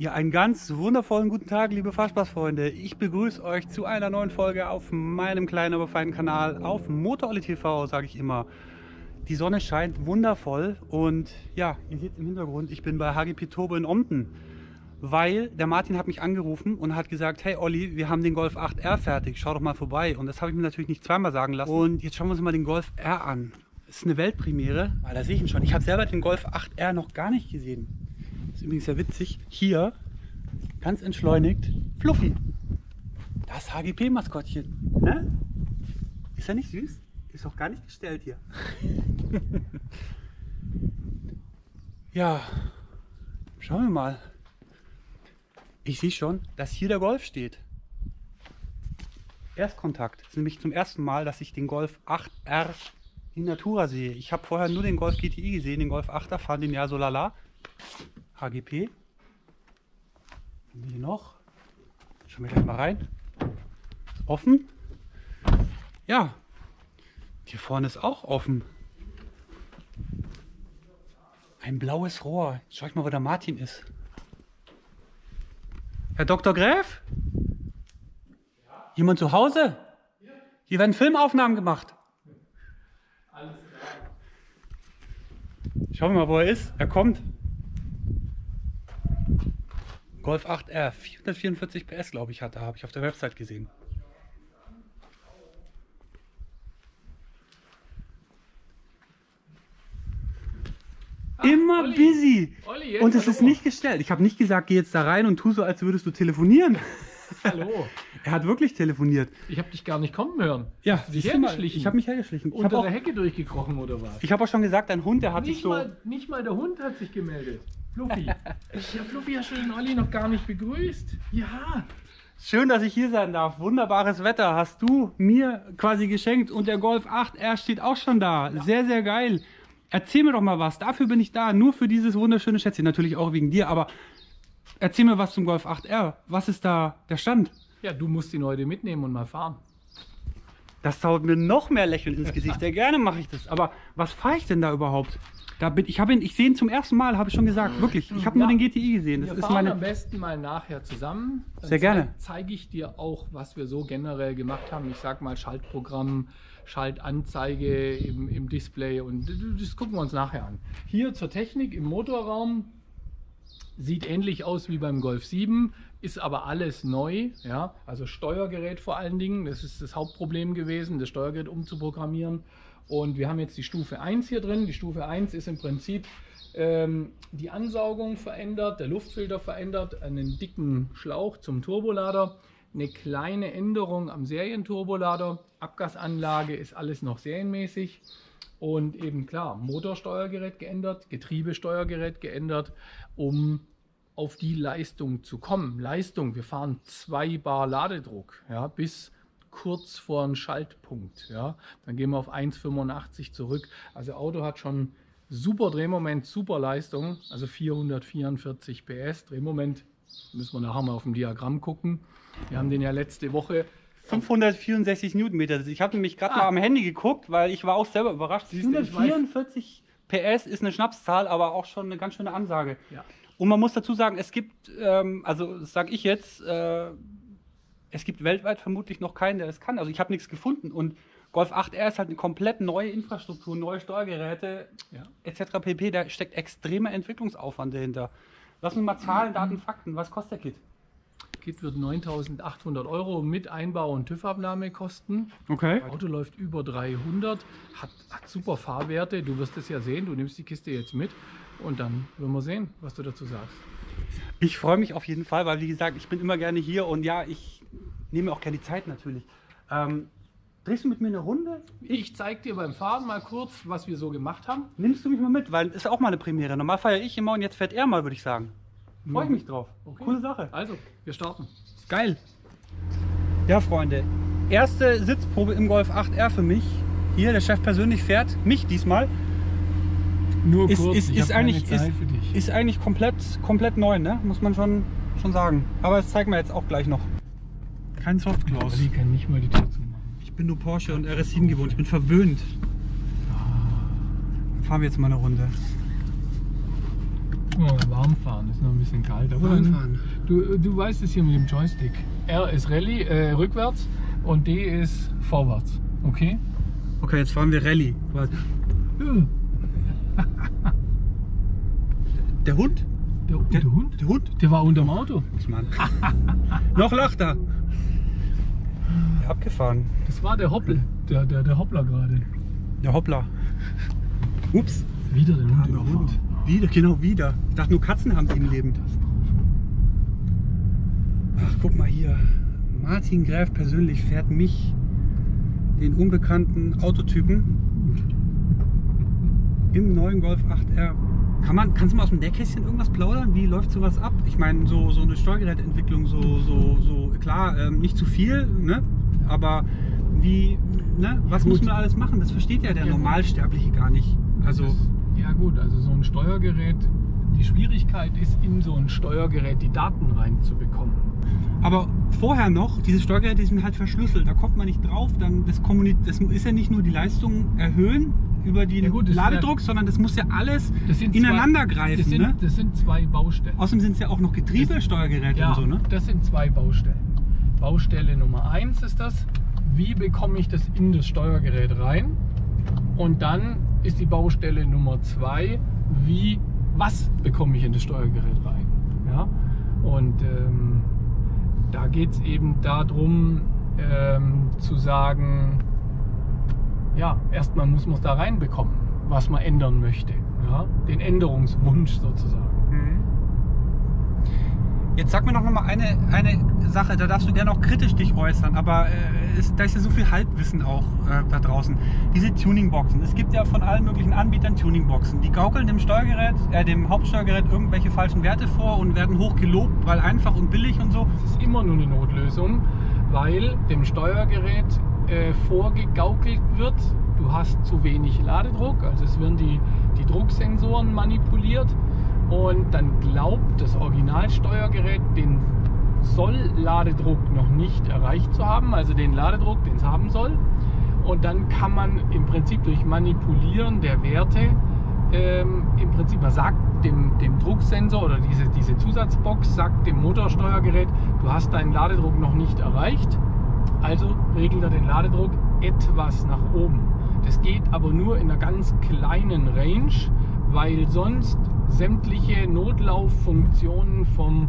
Ja, einen ganz wundervollen guten Tag, liebe Fahrspaßfreunde. Ich begrüße euch zu einer neuen Folge auf meinem kleinen, aber feinen Kanal auf Motorolli TV, sage ich immer. Die Sonne scheint wundervoll und ja, ihr seht im Hintergrund, ich bin bei HGP Turbo in Omten, weil der Martin hat mich angerufen und hat gesagt, hey Olli, wir haben den Golf 8R fertig, schau doch mal vorbei. Und das habe ich mir natürlich nicht zweimal sagen lassen. Und jetzt schauen wir uns mal den Golf R an. Das ist eine Weltpremiere, ah, da sehe ich ihn schon. Ich habe selber den Golf 8R noch gar nicht gesehen. Ist übrigens sehr witzig. Hier, ganz entschleunigt, Fluffy. Das HGP-Maskottchen. Ne? Ist er nicht süß? Ist auch gar nicht gestellt hier. ja, schauen wir mal. Ich sehe schon, dass hier der Golf steht. Erstkontakt. Das ist nämlich zum ersten Mal, dass ich den Golf 8R in Natura sehe. Ich habe vorher nur den Golf GTI gesehen, den Golf 8er, fand den ja so lala. HGP. Hier noch? Schauen wir gleich mal rein. Ist offen. Ja. Hier vorne ist auch offen. Ein blaues Rohr. Jetzt schau ich mal, wo der Martin ist. Herr Dr. Gräf? Ja? Jemand zu Hause? Ja. Hier werden Filmaufnahmen gemacht. Alles klar. Schauen wir mal, wo er ist. Er kommt. Golf 8R, 444 PS, glaube ich, hatte, habe ich auf der Website gesehen. Ah, Immer Olli. busy. Olli, und es ist nicht gestellt. Ich habe nicht gesagt, geh jetzt da rein und tu so, als würdest du telefonieren. Hallo. er hat wirklich telefoniert. Ich habe dich gar nicht kommen hören. Ja, dich hergeschlichen? Ich habe mich hergeschlichen. Unter der Hecke durchgekrochen oder was? Ich habe auch schon gesagt, dein Hund, der hat nicht sich so... Mal, nicht mal der Hund hat sich gemeldet. Fluffy. ja, Fluffy hast du den Olli noch gar nicht begrüßt. Ja. Schön, dass ich hier sein darf. Wunderbares Wetter hast du mir quasi geschenkt und der Golf 8R steht auch schon da. Ja. Sehr, sehr geil. Erzähl mir doch mal was. Dafür bin ich da. Nur für dieses wunderschöne Schätzchen. Natürlich auch wegen dir, aber erzähl mir was zum Golf 8R. Was ist da der Stand? Ja, du musst ihn heute mitnehmen und mal fahren. Das zaubert mir noch mehr Lächeln ins Gesicht. Sehr gerne mache ich das. Aber was fahre ich denn da überhaupt? Da bin, ich habe ihn, ich sehe ihn zum ersten Mal, habe ich schon gesagt, wirklich. Ich habe ja. nur den GTI gesehen. Das wir ist meine... am besten mal nachher zusammen. Dann Sehr gerne. Zeige ich dir auch, was wir so generell gemacht haben. Ich sag mal Schaltprogramm, Schaltanzeige im, im Display und das gucken wir uns nachher an. Hier zur Technik im Motorraum. Sieht ähnlich aus wie beim Golf 7, ist aber alles neu. Ja? Also Steuergerät vor allen Dingen, das ist das Hauptproblem gewesen, das Steuergerät umzuprogrammieren. Und wir haben jetzt die Stufe 1 hier drin. Die Stufe 1 ist im Prinzip ähm, die Ansaugung verändert, der Luftfilter verändert, einen dicken Schlauch zum Turbolader, eine kleine Änderung am Serienturbolader, Abgasanlage ist alles noch serienmäßig und eben klar, Motorsteuergerät geändert, Getriebesteuergerät geändert, um auf die Leistung zu kommen. Leistung, wir fahren 2 Bar Ladedruck ja, bis kurz vor einem Schaltpunkt. Ja? Dann gehen wir auf 1,85 zurück. Also Auto hat schon super Drehmoment, super Leistung, also 444 PS. Drehmoment müssen wir nachher mal auf dem Diagramm gucken. Wir haben den ja letzte Woche 564 Newtonmeter. Ich habe nämlich gerade ah. mal am Handy geguckt, weil ich war auch selber überrascht. 444 PS ist eine Schnapszahl, aber auch schon eine ganz schöne Ansage. Ja. Und man muss dazu sagen, es gibt, ähm, also sage ich jetzt, äh, es gibt weltweit vermutlich noch keinen, der das kann. Also ich habe nichts gefunden. Und Golf 8R ist halt eine komplett neue Infrastruktur, neue Steuergeräte ja. etc. pp. Da steckt extremer Entwicklungsaufwand dahinter. Lass uns mal Zahlen, Daten, Fakten. Was kostet der Kit? Kit wird 9.800 Euro mit Einbau und TÜV-Abnahme kosten. Okay. Das Auto läuft über 300, hat, hat super Fahrwerte. Du wirst es ja sehen. Du nimmst die Kiste jetzt mit und dann werden wir sehen, was du dazu sagst. Ich freue mich auf jeden Fall, weil wie gesagt, ich bin immer gerne hier und ja, ich nehme auch gerne die Zeit natürlich. Ähm, drehst du mit mir eine Runde? Ich zeige dir beim Fahren mal kurz, was wir so gemacht haben. Nimmst du mich mal mit, weil es ist auch mal eine Premiere. Normal feiere ich immer und jetzt fährt er mal, würde ich sagen. Freue ich mich drauf. Okay. Coole Sache. Also, wir starten. Geil. Ja, Freunde. Erste Sitzprobe im Golf 8R für mich. Hier, der Chef persönlich fährt mich diesmal. Nur kurz, ist, ist, ist eigentlich, ist, ist, eigentlich komplett, komplett neu, ne? muss man schon, schon sagen. Aber das zeigen wir jetzt auch gleich noch. Kein Softclose. Die kann nicht mal die Tür zumachen. Ich bin nur Porsche und RS7 gewohnt. Ich bin verwöhnt. Ah. Fahren wir jetzt mal eine Runde. warm fahren, ist noch ein bisschen kalt. Aber Warm dann- fahren. Du, du weißt es hier mit dem Joystick. R ist Rallye, äh, rückwärts und D ist vorwärts. Okay? Okay, jetzt fahren wir Rallye. Ja. Der Hund? Der, der, Hund? Der Hund? Der war unterm Auto. Mann. Noch lacht er. Abgefahren. Das war der Hoppel, der, der, der Hoppler gerade. Der Hoppla. Ups. Wieder der Hund Ja, der. Hund. Wieder, genau wieder. Ich dachte nur Katzen haben die im Leben. Ach, guck mal hier. Martin Gräf persönlich fährt mich, den unbekannten Autotypen, im neuen Golf 8R. Kann man, kannst du mal aus dem Nähkästchen irgendwas plaudern? Wie läuft sowas ab? Ich meine, so, so eine Steuergerätentwicklung, so, so, so klar, ähm, nicht zu viel, ne? aber wie, ne? was Gut. muss man alles machen? Das versteht ja der Ja. Normalsterbliche gar nicht. Also, Das- ja gut, also so ein Steuergerät, die Schwierigkeit ist in so ein Steuergerät die Daten reinzubekommen. Aber vorher noch, diese Steuergeräte sind halt verschlüsselt, da kommt man nicht drauf. Dann das, das ist ja nicht nur die Leistung erhöhen über den Ja gut, Ladedruck, sondern das muss ja alles ineinander zwei, greifen. Das sind, ne? das sind zwei Baustellen. Außerdem sind es ja auch noch Getriebesteuergeräte Ja, und so, ne? das sind zwei Baustellen. Baustelle Nummer eins ist das, wie bekomme ich das in das Steuergerät rein? Und dann ist die Baustelle Nummer zwei, wie, was bekomme ich in das Steuergerät rein? Ja? Und ähm, da geht es eben darum, ähm, zu sagen, ja, erstmal muss man es da reinbekommen, was man ändern möchte. Ja? Den Änderungswunsch sozusagen. Jetzt sag mir noch mal eine, eine Sache, da darfst du gerne auch kritisch dich äußern, aber äh, es, da ist ja so viel Halbwissen auch äh, da draußen. Diese Tuningboxen, es gibt ja von allen möglichen Anbietern Tuningboxen. Die gaukeln dem Steuergerät, äh, dem Hauptsteuergerät irgendwelche falschen Werte vor und werden hoch gelobt, weil einfach und billig und so. Es ist immer nur eine Notlösung, weil dem Steuergerät äh, vorgegaukelt wird, du hast zu wenig Ladedruck, also es werden die, die Drucksensoren manipuliert und dann glaubt das Originalsteuergerät den Soll-Ladedruck noch nicht erreicht zu haben, also den Ladedruck, den es haben soll. Und dann kann man im Prinzip durch Manipulieren der Werte ähm, im Prinzip, man sagt dem, dem Drucksensor oder diese, diese Zusatzbox sagt dem Motorsteuergerät, du hast deinen Ladedruck noch nicht erreicht, also regelt er den Ladedruck etwas nach oben. Das geht aber nur in einer ganz kleinen Range, weil sonst sämtliche Notlauffunktionen vom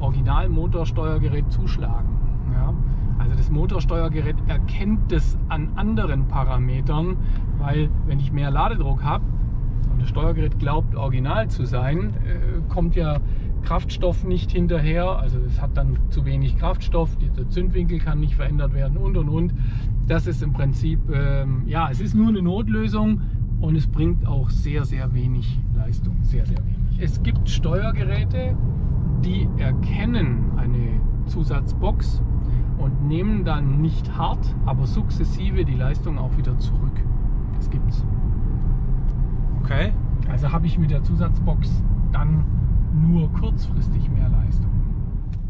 Original-Motorsteuergerät zuschlagen. Ja? Also das Motorsteuergerät erkennt das an anderen Parametern, weil wenn ich mehr Ladedruck habe und das Steuergerät glaubt, original zu sein, äh, kommt ja Kraftstoff nicht hinterher. Also es hat dann zu wenig Kraftstoff, der Zündwinkel kann nicht verändert werden und und und. Das ist im Prinzip, ähm, ja, es ist nur eine Notlösung und es bringt auch sehr, sehr wenig Leistung. Sehr, sehr wenig. Es gibt Steuergeräte, die erkennen eine Zusatzbox und nehmen dann nicht hart, aber sukzessive die Leistung auch wieder zurück. Das gibt's. Okay. Also habe ich mit der Zusatzbox dann nur kurzfristig mehr Leistung.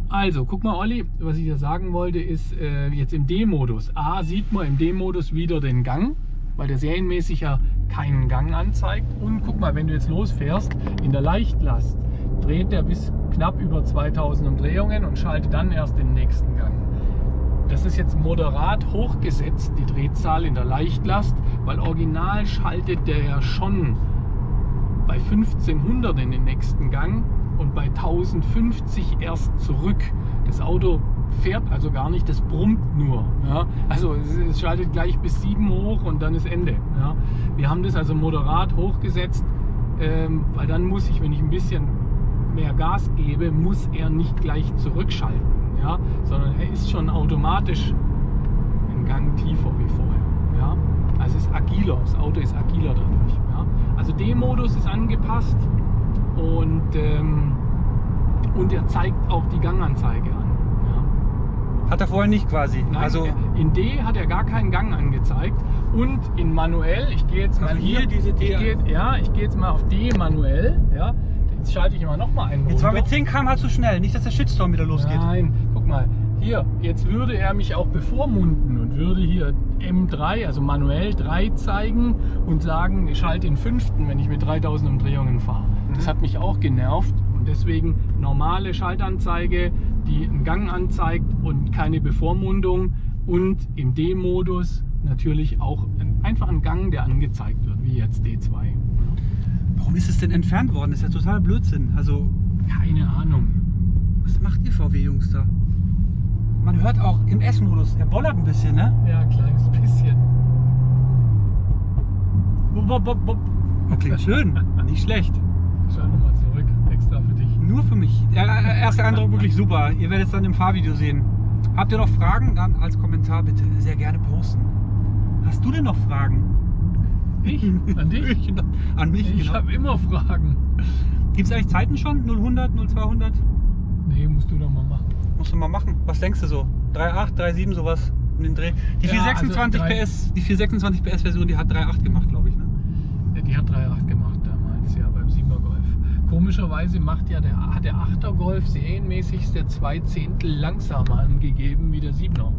Also, guck mal, Olli, was ich dir sagen wollte, ist äh, jetzt im D-Modus. A, sieht man im D-Modus wieder den Gang, weil der serienmäßig ja keinen Gang anzeigt. Und guck mal, wenn du jetzt losfährst, in der Leichtlast dreht der bis knapp über 2000 Umdrehungen und schaltet dann erst den nächsten Gang. Das ist jetzt moderat hochgesetzt, die Drehzahl in der Leichtlast, weil original schaltet der ja schon bei 1500 in den nächsten Gang und bei 1050 erst zurück. Das Auto fährt also gar nicht, das brummt nur. Ja? Also es, es schaltet gleich bis 7 hoch und dann ist Ende. Ja? Wir haben das also moderat hochgesetzt, ähm, weil dann muss ich, wenn ich ein bisschen mehr Gas gebe, muss er nicht gleich zurückschalten, ja? sondern er ist schon automatisch einen Gang tiefer wie vorher. Ja? Also es ist agiler, das Auto ist agiler dadurch. Ja? Also D-Modus ist angepasst und, ähm, und er zeigt auch die Ganganzeige an. Hat er vorher nicht quasi. Nein, also in D hat er gar keinen Gang angezeigt und in manuell, ich gehe jetzt mal Also hier, hier diese D- ich gehe, ja, ich gehe jetzt mal auf D manuell, ja, jetzt schalte ich immer noch mal einen jetzt wir runter. 10 km zu schnell, nicht dass der Shitstorm wieder losgeht. Nein, guck mal, hier, jetzt würde er mich auch bevormunden und würde hier M3, also manuell 3 zeigen und sagen, ich schalte den fünften, wenn ich mit 3000 Umdrehungen fahre. Das hat mich auch genervt deswegen normale Schaltanzeige, die einen Gang anzeigt und keine Bevormundung und im D-Modus natürlich auch ein, einfach ein Gang, der angezeigt wird, wie jetzt D2. Warum ist es denn entfernt worden? Das ist ja total Blödsinn. Also, Keine Ahnung. was macht ihr VW-Jungs da? Man hört auch im S-Modus, der bollert ein bisschen, ne? Ja, ein kleines bisschen. Wupp, wupp. Oh, klingt schön. Nicht schlecht. Schau nochmal zurück, extra für dich. Nur für mich. Der äh, erste Eindruck wirklich super. Ihr werdet es dann im Fahrvideo sehen. Habt ihr noch Fragen? Dann als Kommentar bitte sehr gerne posten. Hast du denn noch Fragen? Ich? An dich? Ich, An mich, Ich genau. habe immer Fragen. Gibt es eigentlich Zeiten schon? 0, 0200? Nee, musst du doch mal machen. Musst du mal machen. Was denkst du so? 3,8, 3,7 sowas in den Dreh? Die Ja, 426 also PS, die 426 PS Version, die hat 3,8 gemacht, glaube ich. Ne? Ja, die hat 3.8 gemacht damals, ja, beim 7er Golf. Komischerweise macht ja der, hat der 8er Golf serienmäßig der zwei Zehntel langsamer angegeben wie der 7er.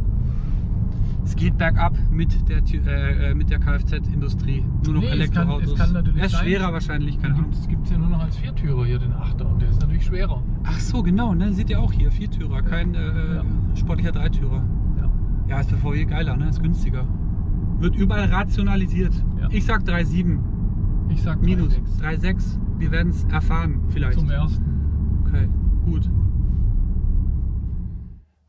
Es geht bergab mit der, äh, äh, mit der Kfz-Industrie. Nur noch Nee, es kann- Elektroautos. es kann natürlich er ist sein. schwerer wahrscheinlich, keine Ahnung. Es gibt ja nur noch als Viertürer hier den 8er und der ist natürlich schwerer. Ach so, genau, ne? Seht ihr auch hier, Viertürer, kein äh, Ja. sportlicher Dreitürer. Ja. Ja, ist für VW geiler, ne? Ist günstiger. Wird überall rationalisiert. Ja. Ich sag 3,7 Ich sag minus 3,6. 3,6. Wir werden es erfahren, vielleicht. Zum ersten. Okay, gut.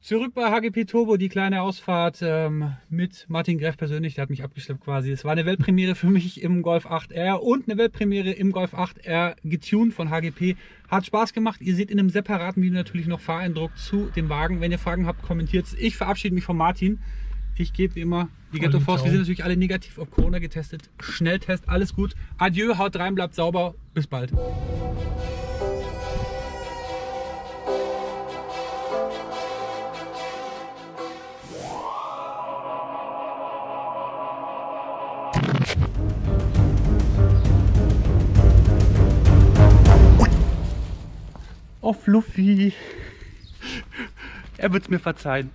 Zurück bei HGP Turbo, die kleine Ausfahrt ähm, mit Martin Greff persönlich, der hat mich abgeschleppt quasi. Es war eine Weltpremiere für mich im Golf 8R und eine Weltpremiere im Golf 8R getuned von HGP. Hat Spaß gemacht. Ihr seht in einem separaten Video natürlich noch Fahreindruck zu dem Wagen. Wenn ihr Fragen habt, kommentiert Ich verabschiede mich von Martin. Ich gebe wie immer die Ghetto Force. Wir sind natürlich alle negativ auf Corona getestet. Schnelltest, alles gut. Adieu, haut rein, bleibt sauber. Bis bald. Oh, Fluffy. Er wird's mir verzeihen.